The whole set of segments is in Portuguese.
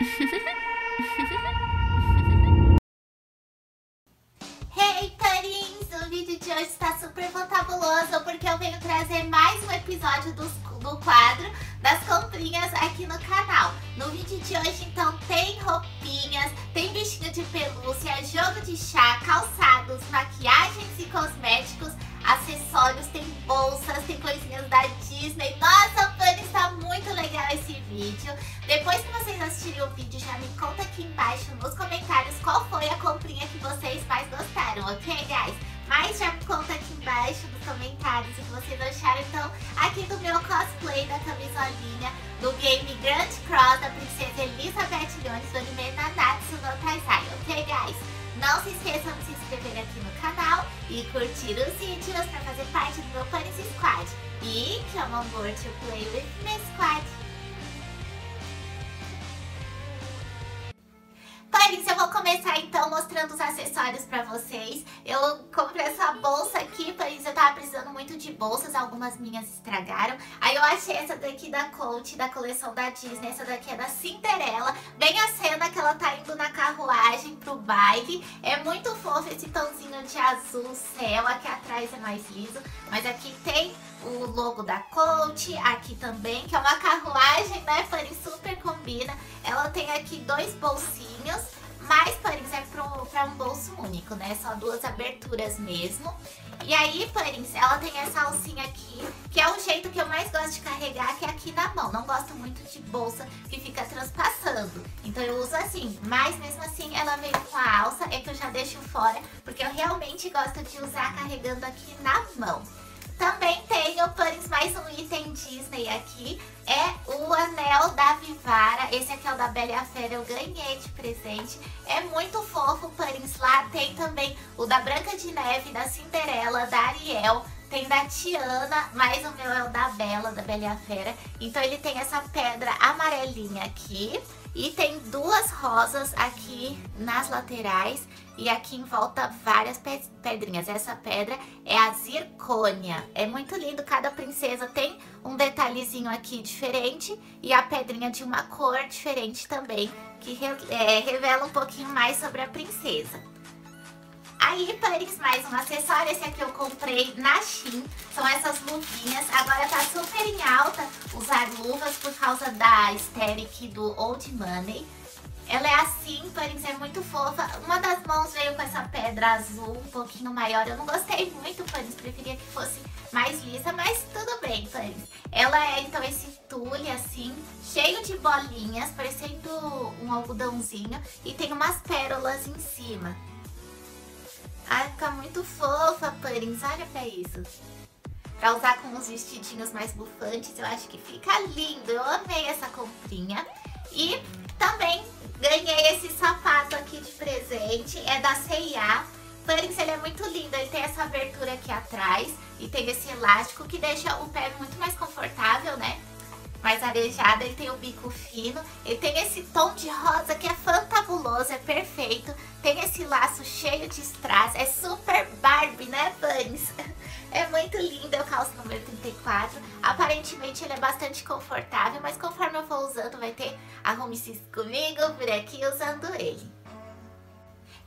Hey, Parins! O vídeo de hoje está super fantabuloso porque eu venho trazer mais um episódio do, do quadro das comprinhas aqui no canal. No vídeo de hoje, então, tem roupinhas, tem bichinho de pelúcia, jogo de chá, calçados, maquiagens e cosméticos, acessórios, tem bolsas, tem coisinhas da Disney. Nossa, muito legal esse vídeo. Depois que vocês assistirem o vídeo, já me conta aqui embaixo nos comentários qual foi a comprinha que vocês mais gostaram, ok, guys? Mas já me conta aqui embaixo nos comentários o que vocês acharam, então, aqui do meu cosplay da camisolinha do game Grand Cross da princesa Elizabeth Jones do anime Nanatsu no Taizai, ok, guys? Não se esqueçam de se inscrever e curtir os vídeos para fazer parte do meu Panis Squad. E come on board to play with my squad. Paris, eu vou começar então mostrando os acessórios pra vocês. Eu comprei essa bolsa aqui, eu tava precisando muito de bolsas, algumas minhas estragaram. Aí eu achei essa daqui da Coach, da coleção da Disney, essa daqui é da Cinderela. Bem a cena que ela tá indo na carruagem pro baile. É muito fofo esse tãozinho de azul céu, aqui atrás é mais liso. Mas aqui tem o logo da Coach, aqui também, que é uma carruagem, né, Paris, super combina. Ela tem aqui dois bolsinhos, mas Paris é para um bolso único, né? Só duas aberturas mesmo. E aí, Paris, ela tem essa alcinha aqui, que é o jeito que eu mais gosto de carregar, que é aqui na mão. Não gosto muito de bolsa que fica transpassando. Então eu uso assim, mas mesmo assim ela veio com a alça, é que eu já deixo fora, porque eu realmente gosto de usar carregando aqui na mão. Também tenho, Paris, mais um item Disney aqui. É o anel Esse aqui é o da Bela e a Fera, eu ganhei de presente. É muito fofo, Paris. Lá tem também o da Branca de Neve, da Cinderela, da Ariel. Tem da Tiana, mas o meu é o da Bela, da Bela e a Fera. Então ele tem essa pedra amarelinha aqui. E tem duas rosas aqui nas laterais e aqui em volta várias pedrinhas. Essa pedra é a zircônia. É muito lindo, cada princesa tem um detalhezinho aqui diferente e a pedrinha de uma cor diferente também, que é, revela um pouquinho mais sobre a princesa. Aí, Paris, mais um acessório. Esse aqui eu comprei na Shein. São essas luvinhas. Agora tá super em alta usar luvas por causa da aesthetic do Old Money. Ela é assim, Paris, é muito fofa. Uma das mãos veio com essa pedra azul um pouquinho maior. Eu não gostei muito, Paris. Preferia que fosse mais lisa, mas tudo bem, Paris. Ela é, então, esse tule, assim, cheio de bolinhas, parecendo um algodãozinho. E tem umas pérolas em cima. Ai, fica muito fofa, Purins. Olha pra isso. Pra usar com uns vestidinhos mais bufantes, eu acho que fica lindo. Eu amei essa comprinha. E também ganhei esse sapato aqui de presente. É da C&A. Purins, ele é muito lindo. Ele tem essa abertura aqui atrás. E tem esse elástico que deixa o pé muito mais confortável, né? Mais arejada, ele tem o bico fino, ele tem esse tom de rosa que é fantabuloso, é perfeito, tem esse laço cheio de strass, é super Barbie, né, Bunnies? É muito lindo, eu calço número 34, aparentemente ele é bastante confortável, mas conforme eu for usando vai ter arrume-se comigo por aqui usando ele.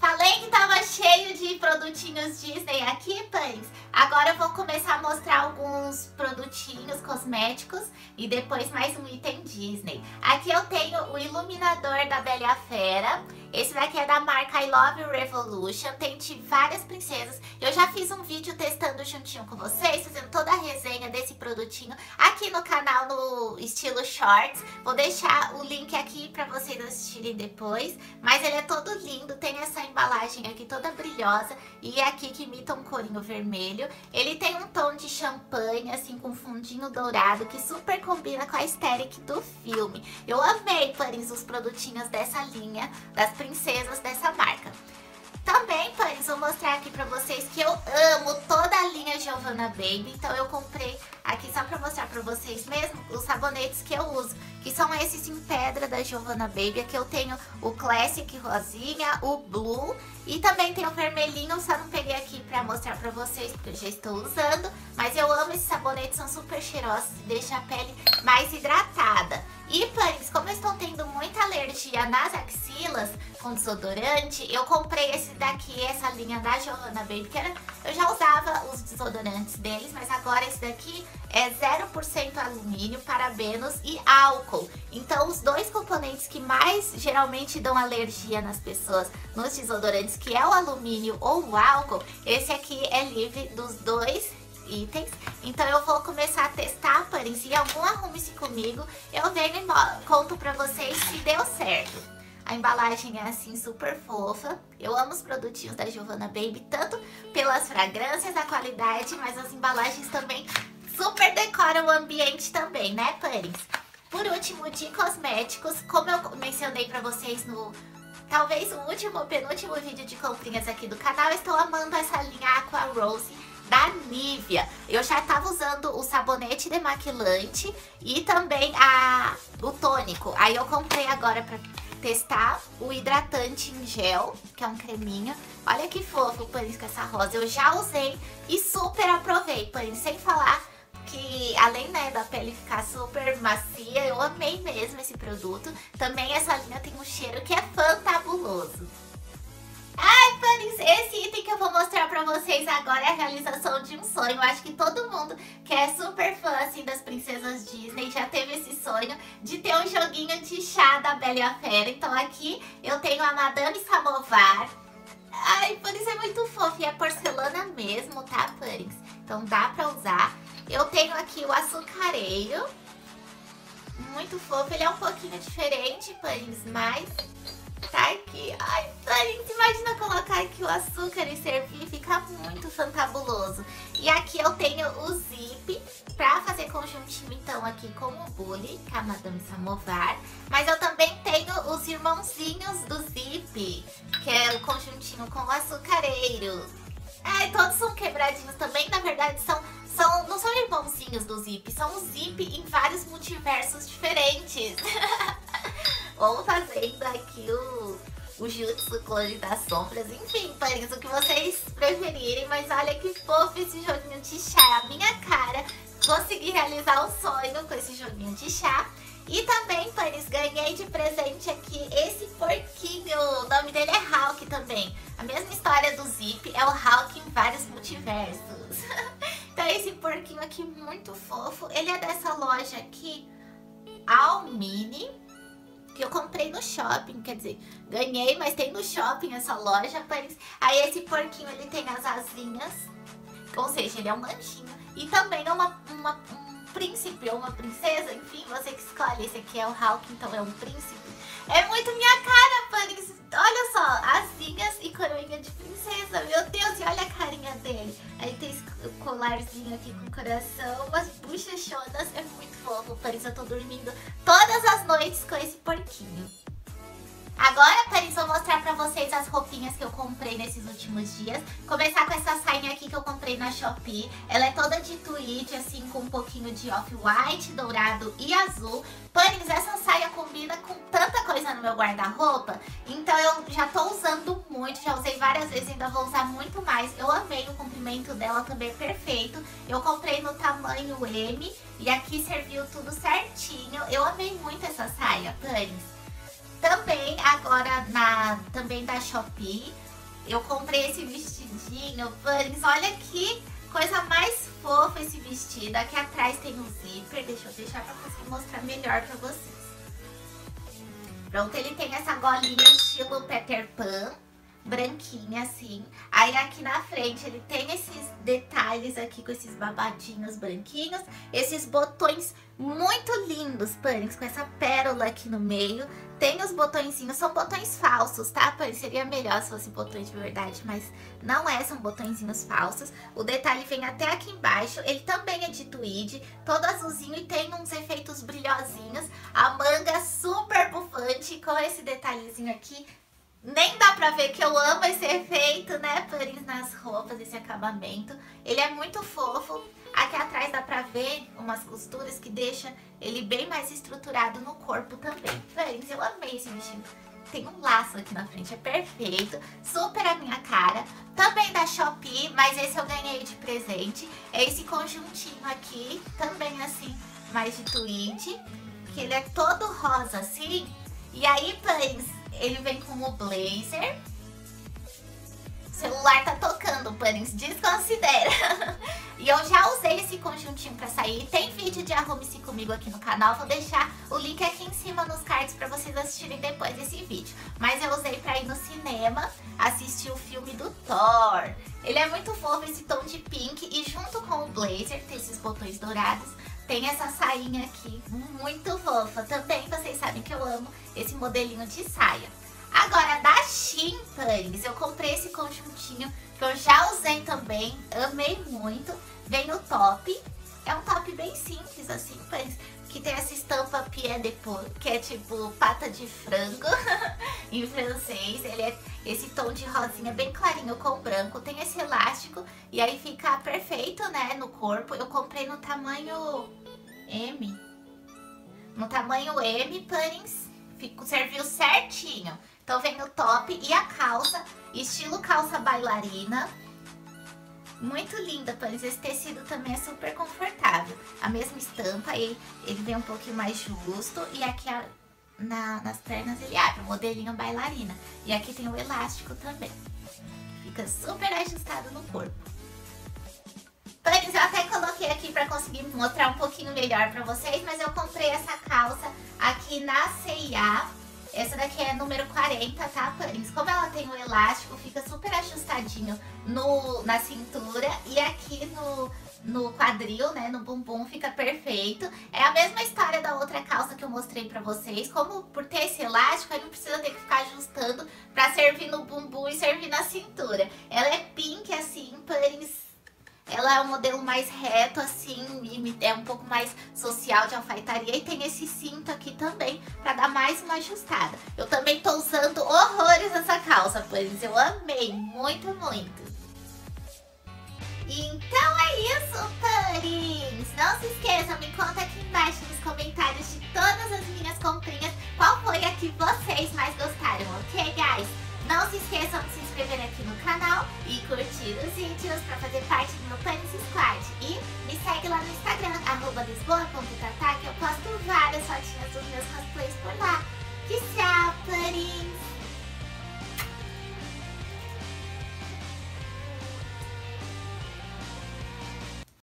Falei que tava cheio de produtinhos Disney aqui, pães. Agora eu vou começar a mostrar alguns produtinhos cosméticos e depois mais um item Disney. Aqui eu tenho o iluminador da Bela e a Fera. Esse daqui é da marca I Love Revolution, tem de várias princesas. Eu já fiz um vídeo testando juntinho com vocês, fazendo toda a resenha desse produtinho aqui no canal no estilo Shorts. Vou deixar o link aqui pra vocês assistirem depois. Mas ele é todo lindo, tem essa embalagem aqui toda brilhosa e aqui que imita um corinho vermelho. Ele tem um tom de champanhe, assim, com fundinho dourado, que super combina com a aesthetic do filme. Eu amei, Paris, os produtinhos dessa linha, das princesas dessa marca. Também, Paris, vou mostrar aqui pra vocês que eu amo toda a linha Giovanna Baby. Então eu comprei aqui só pra mostrar pra vocês mesmo os sabonetes que eu uso. Que são esses em pedra da Giovanna Baby. Aqui eu tenho o Classic rosinha, o Blue e também tem o vermelhinho. Só não peguei aqui pra mostrar pra vocês porque eu já estou usando. Mas eu amo esses sabonetes, são super cheirosos e deixam a pele mais hidratada. E, Paris, como eu estou tendo muita alergia nas axilas com desodorante, eu comprei esse daqui, essa linha da Giovanna Baby, que era, eu já usava os desodorantes deles, mas agora esse daqui é 0% alumínio, parabenos e álcool. Então, os dois componentes que mais geralmente dão alergia nas pessoas nos desodorantes, que é o alumínio ou o álcool, esse aqui é livre dos dois itens. Então eu vou começar a testar, porém, se algum arrume-se comigo, eu venho e conto pra vocês se deu certo. A embalagem é assim super fofa. Eu amo os produtinhos da Giovanna Baby, tanto pelas fragrâncias, a qualidade, mas as embalagens também super decoram o ambiente também, né, Paris? Por último, de cosméticos, como eu mencionei pra vocês no talvez o último, penúltimo vídeo de comprinhas aqui do canal, estou amando essa linha Aqua Rose da Nivea. Eu já tava usando o sabonete demaquilante e também a, o tônico. Aí eu comprei agora pra testar o hidratante em gel, que é um creminho. Olha que fofo o paninho com essa rosa. Eu já usei e super aprovei, paninho. Sem falar que além né, da pele ficar super macia, eu amei mesmo esse produto. Também essa linha tem um cheiro que é fantabuloso. Ai, Paris, esse item que eu vou mostrar pra vocês agora é a realização de um sonho. Eu acho que todo mundo que é super fã, assim, das princesas Disney já teve esse sonho de ter um joguinho de chá da Bela e a Fera. Então aqui eu tenho a Madame Samovar. Ai, Paris é muito fofo e é porcelana mesmo, tá, Paris? Então dá pra usar. Eu tenho aqui o açucareiro. Muito fofo, ele é um pouquinho diferente, Paris, mas tá aqui. Ai, gente, imagina colocar aqui o açúcar e servir, fica muito fantabuloso. E aqui eu tenho o zip pra fazer conjuntinho, então, aqui com o Bully, com a Madame Samovar. Mas eu também tenho os irmãozinhos do zip, que é o conjuntinho com o açucareiro. Ai, todos são quebradinhos também, na verdade são são, irmãozinhos do Zip, são o Zip em vários multiversos diferentes. Vamos fazendo aqui o, o Jutsu Clone das Sombras. Enfim, Paris, o que vocês preferirem. Mas olha que fofo esse joguinho de chá. A minha cara. Consegui realizar um sonho com esse joguinho de chá. E também, Paris, ganhei de presente aqui esse porquinho. O nome dele é Hulk também. A mesma história do Zip, é o Hulk aqui muito fofo. Ele é dessa loja aqui, Almini que eu comprei no shopping, quer dizer, ganhei, mas tem no shopping essa loja, Paris. Aí esse porquinho, ele tem as asinhas, ou seja, ele é um lanchinho. E também é uma, uma, um príncipe ou uma princesa, enfim, você que escolhe. Esse aqui é o Hulk, então é um príncipe. É muito minha cara, Paris. Olha só, asinhas e coroinha de princesa. Meu Deus, e olha a carinha dele. Aí tem esse colarzinho aqui com coração, umas bochechonas. É muito fofo, Paris. Eu tô dormindo todas as noites com esse porquinho. Agora, Paris, vou mostrar pra vocês roupinhas que eu comprei nesses últimos dias. Começar com essa sainha aqui que eu comprei na Shopee. Ela é toda de tweed, assim, com um pouquinho de off-white, dourado e azul. Paris, essa saia combina com tanta coisa no meu guarda-roupa. Então eu já tô usando muito, já usei várias vezes, ainda vou usar muito mais. Eu amei o comprimento dela, também é perfeito. Eu comprei no tamanho M e aqui serviu tudo certinho. Eu amei muito essa saia, Paris. Também, agora, na, também da Shopee, eu comprei esse vestidinho, Vans. Olha que coisa mais fofa esse vestido. Aqui atrás tem um zíper, deixa eu deixar pra conseguir mostrar melhor pra vocês. Pronto, ele tem essa golinha estilo Peter Pan branquinha assim. Aí aqui na frente ele tem esses detalhes aqui com esses babadinhos branquinhos. Esses botões muito lindos, Pânics, com essa pérola aqui no meio. Tem os botõezinhos, são botões falsos, tá, Pânics? Seria melhor se fosse botões de verdade, mas não é, são botõezinhos falsos. O detalhe vem até aqui embaixo, ele também é de tweed, todo azulzinho e tem uns efeitos brilhosinhos. A manga super bufante com esse detalhezinho aqui nem dá pra ver que eu amo esse efeito, né, Paris, nas roupas, esse acabamento. Ele é muito fofo. Aqui atrás dá pra ver umas costuras que deixa ele bem mais estruturado no corpo também. Paris, eu amei esse vestido. Tem um laço aqui na frente, é perfeito. Super a minha cara. Também da Shopee, mas esse eu ganhei de presente. É esse conjuntinho aqui, também assim, mais de tweed. Que ele é todo rosa assim. E aí, Pães, ele vem com o blazer. O celular tá tocando, Pães, desconsidera. e eu já usei esse conjuntinho pra sair. Tem vídeo de Arrume-se Comigo aqui no canal. Vou deixar o link aqui em cima nos cards pra vocês assistirem depois desse vídeo. Mas eu usei pra ir no cinema assistir o filme do Thor. Ele é muito fofo, esse tom de pink. E junto com o blazer, tem esses botões dourados, tem essa sainha aqui, muito fofa. Também vocês sabem que eu amo esse modelinho de saia. Agora, da Shein eu comprei esse conjuntinho que eu já usei também, amei muito. Vem no top, é um top bem simples assim, que tem essa estampa pied de porc, que é tipo pata de frango em francês. Ele é esse tom de rosinha bem clarinho com branco, tem esse elástico e aí fica perfeito, né, no corpo. Eu comprei no tamanho M. No tamanho M, Punnings, serviu certinho. Então vem o top e a calça, estilo calça bailarina. Muito linda, Punnings. Esse tecido também é super confortável. A mesma estampa, ele, ele vem um pouquinho mais justo. E aqui a, na, nas pernas ele abre, modelinho bailarina. E aqui tem o elástico também. Fica super ajustado no corpo. Tânis, eu até coloquei aqui pra conseguir mostrar um pouquinho melhor pra vocês, mas eu comprei essa calça aqui na C&A. Essa daqui é número 40, tá, Panis? Como ela tem o um elástico, fica super ajustadinho no, na cintura e aqui no, no quadril, né, no bumbum, fica perfeito. É a mesma história da outra calça que eu mostrei pra vocês. Como por ter esse elástico, aí não precisa ter que ficar ajustando pra servir no bumbum e servir na cintura. Ela é pink, assim, Panis ela é um modelo mais reto, assim, e é um pouco mais social de alfaiataria. E tem esse cinto aqui também, pra dar mais uma ajustada. Eu também tô usando horrores essa calça, pois eu amei, muito, muito. Então é isso, Paris! Não se esqueçam, me conta aqui embaixo nos comentários de todas as minhas comprinhas qual foi a que vocês mais gostaram? Não se esqueçam de se inscrever aqui no canal e curtir os vídeos para fazer parte do meu Panis Squad. E me segue lá no Instagram, arroba lisboa.tatá, que eu posto várias fotinhas dos meus cosplays por lá. Tchau, Panis!